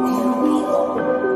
因为